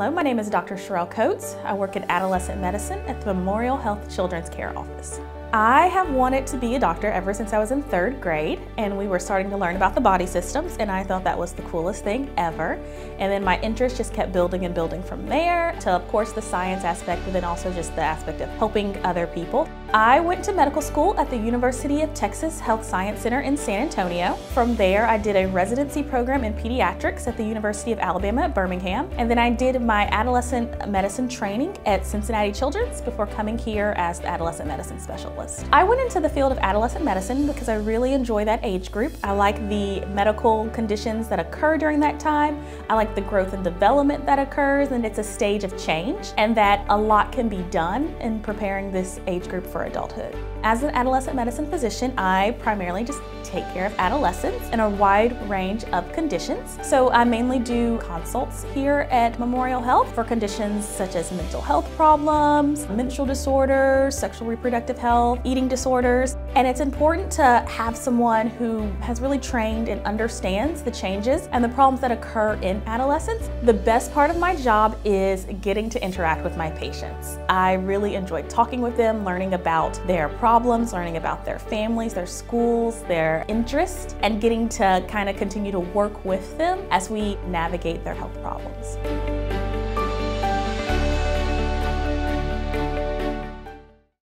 Hello, my name is Dr. Charrelle Coates. I work in adolescent medicine at the Memorial Health Children's Care Office. I have wanted to be a doctor ever since I was in third grade and we were starting to learn about the body systems and I thought that was the coolest thing ever. And then my interest just kept building and building from there to of course the science aspect but then also just the aspect of helping other people. I went to medical school at the University of Texas Health Science Center in San Antonio. From there I did a residency program in pediatrics at the University of Alabama at Birmingham and then I did my adolescent medicine training at Cincinnati Children's before coming here as the adolescent medicine specialist. I went into the field of adolescent medicine because I really enjoy that age group. I like the medical conditions that occur during that time. I like the growth and development that occurs and it's a stage of change and that a lot can be done in preparing this age group for adulthood. As an adolescent medicine physician, I primarily just take care of adolescents in a wide range of conditions. So I mainly do consults here at Memorial Health for conditions such as mental health problems, menstrual disorders, sexual reproductive health, eating disorders, and it's important to have someone who has really trained and understands the changes and the problems that occur in adolescence. The best part of my job is getting to interact with my patients. I really enjoy talking with them, learning about their problems, learning about their families, their schools, their interests, and getting to kind of continue to work with them as we navigate their health problems.